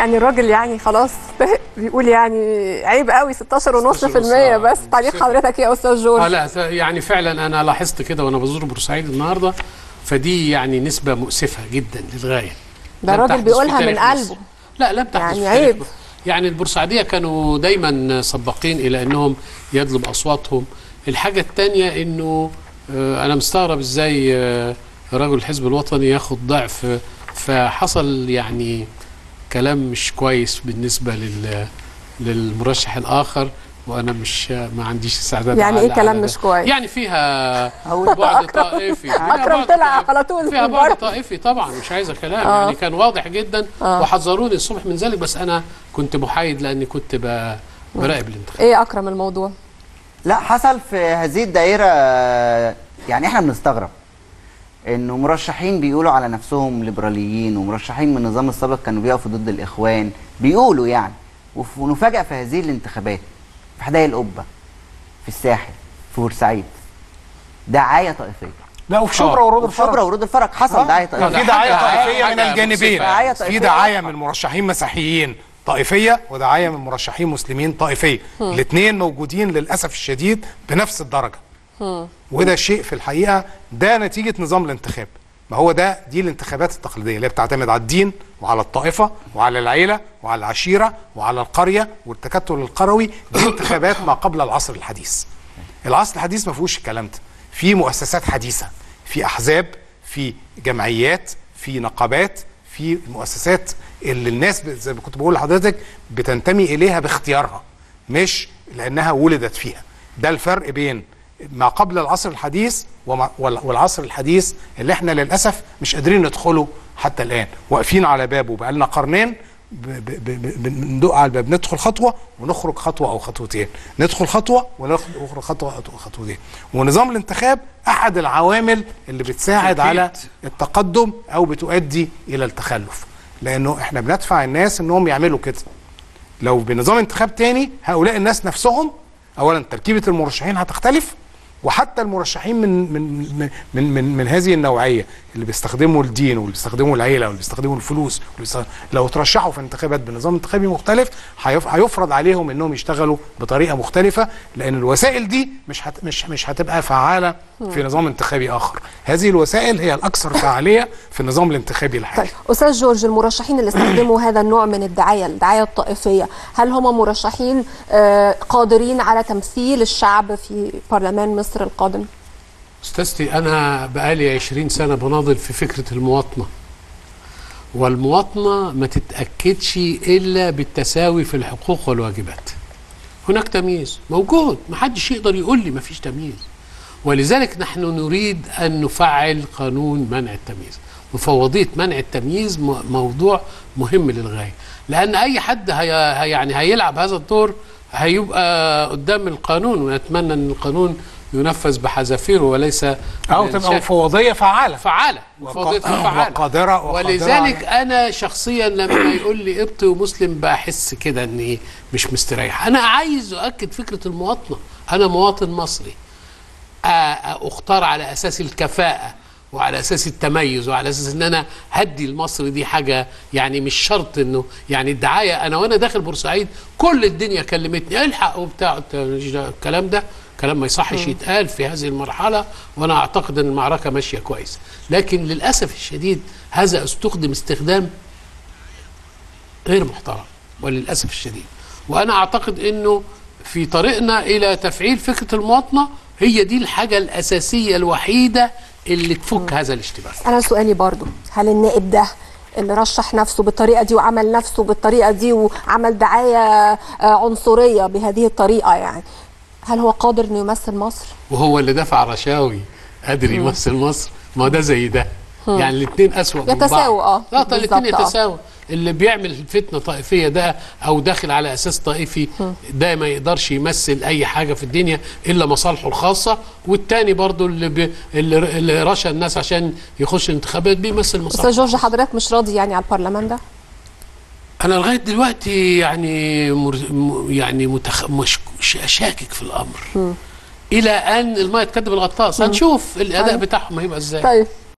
يعني الراجل يعني خلاص بيقول يعني عيب قوي 16 ونص في المية. بس تعليق حضرتك يا أستاذ جورج آه لا يعني فعلا أنا لاحظت كده وأنا بزور بورسعيد النهارده فدي يعني نسبة مؤسفة جدا للغاية. ده الراجل بيقولها من. قلبه. لا لم تحدث يعني عيب. يعني البورسعيدية كانوا دايما سباقين إلى إنهم يدلب أصواتهم. الحاجة الثانية إنه آه، أنا مستغرب إزاي آه، رجل الحزب الوطني ياخد ضعف آه، فحصل يعني كلام مش كويس بالنسبة لل للمرشح الآخر وأنا مش ما عنديش استعداد يعني إيه كلام. مش كويس؟ يعني فيها بعد طائفي بعد طلع طائفي. على طول فيها في بعد. طائفي طبعا مش عايزة كلام آه. يعني كان واضح جدا آه. وحذروني الصبح من ذلك بس أنا كنت محايد لأني كنت براقب الانتخابات إيه أكرم الموضوع لا حصل في هذه الدائرة يعني إحنا بنستغرب انه مرشحين بيقولوا على نفسهم ليبراليين ومرشحين من النظام السابق كانوا بيقفوا ضد الإخوان. بيقولوا يعني. وف- ونفاجأ في هذه الانتخابات في حدائق القبة في الساحل في بورسعيد. دعاية طائفية. لا وفي شبرا ورود وفي شبرا الفرج ورود الفرج حصل دعاية كان طائفية. في دعاية طائفية من الجانبين. في طائفية. دعاية. من مرشحين مسيحيين طائفية ودعاية من مرشحين مسلمين طائفية. الاثنين موجودين للأسف الشديد بنفس الدرجة. وده شيء في الحقيقة ده نتيجة نظام الانتخاب. ما هو ده دي الانتخابات التقليدية اللي بتعتمد على الدين وعلى الطائفة وعلى العيلة وعلى العشيرة وعلى القرية والتكتل القروي. دي انتخابات ما قبل العصر الحديث. العصر الحديث ما فيهوش الكلام ده. في مؤسسات حديثة في أحزاب في جمعيات في نقابات في مؤسسات اللي الناس زي ما كنت بقول لحضرتك بتنتمي إليها باختيارها مش لأنها ولدت فيها. ده الفرق بين ما قبل العصر الحديث والعصر الحديث اللي إحنا للأسف مش قادرين ندخله حتى الآن. واقفين على بابه بقالنا قرنين بندق على الباب. ندخل خطوة ونخرج خطوة أو خطوتين. ندخل خطوة ونخرج خطوة أو خطوتين. ونظام الانتخاب أحد العوامل اللي بتساعد. على التقدم أو بتؤدي إلى التخلف. لأنه إحنا بندفع الناس إنهم يعملوا كده. لو بنظام انتخاب تاني هؤلاء الناس نفسهم اولا تركيبة المرشحين هتختلف. وحتى المرشحين من من من من, من, من هذه النوعية اللي بيستخدموا الدين واللي بيستخدموا العيلة واللي بيستخدموا الفلوس لو ترشحوا في انتخابات بنظام انتخابي مختلف هيف- هيفرض عليهم إنهم يشتغلوا بطريقة مختلفة لأن الوسائل دي مش هت مش مش هتبقى فعالة في نظام انتخابي آخر. هذه الوسائل هي الأكثر فعالية في النظام الانتخابي الحالي. طيب أستاذ جورج المرشحين اللي استخدموا هذا النوع من الدعاية الدعاية الطائفية هل هم مرشحين آه، قادرين على تمثيل الشعب في برلمان مصر؟ القادم. أستاذتي أنا بقالي 20 سنة بناضل في فكرة المواطنة. والمواطنة ما تتأكدش إلا بالتساوي في الحقوق والواجبات. هناك تمييز موجود ما حدش يقدر يقول لي ما فيش تمييز. ولذلك نحن نريد أن نفعل قانون منع التمييز. مفوضية منع التمييز موضوع مهم للغاية. لأن أي حد هي يعني هيلعب هذا الدور هيبقى قدام القانون ونتمنى إن القانون ينفذ بحذافيره وليس أو تبقى مفوضيه فعالة. فعالة. مفوضية وق- فعالة. وقادرة- ولذلك أنا شخصيا لما يقول لي قبطي ومسلم بحس كده إني مش مستريح. أنا عايز أؤكد فكرة المواطنة. أنا مواطن مصري. أختار على أساس الكفاءة وعلى أساس التميز وعلى أساس إن أنا هدي لمصر. دي حاجة يعني مش شرط إنه يعني الدعايه أنا وأنا داخل بورسعيد كل الدنيا كلمتني. الحق وبتاع. الكلام ده. كلام ما يصحش يتقال في هذه المرحلة وأنا أعتقد إن المعركة ماشية كويس. لكن للأسف الشديد هذا استخدم استخدام غير محترم وللأسف الشديد. وأنا أعتقد إنه في طريقنا إلى تفعيل فكرة المواطنة هي دي الحاجة الأساسية الوحيدة اللي تفك هذا الاشتباك أنا سؤالي برضو هل النائب ده اللي رشح نفسه بالطريقة دي وعمل نفسه بالطريقة دي وعمل دعاية آه، عنصرية بهذه الطريقة يعني هل هو قادر إنه يمثل مصر؟ وهو اللي دفع رشاوي قادر يمثل مصر. ما ده زي ده. يعني الاثنين اسوء من بعض. آه، لا طيب الاثنين آه. يتساووا. اللي بيعمل فتنة طائفية ده أو داخل على أساس طائفي ده ما يقدرش يمثل أي حاجة في الدنيا إلا مصالحه الخاصة. والتاني برضو اللي, بي اللي اللي رشا الناس عشان يخش الانتخابات بيمثل مصالحه أستاذ جورج حضرتك مش راضي يعني على البرلمان ده؟ أنا لغاية دلوقتي يعني مر... م- يعني متخ... مش... شاكك في الأمر. إلى أن الماء تكذب الغطاس. هنشوف الأداء أيوة. بتاعهم هيبقى إزاي. طيب.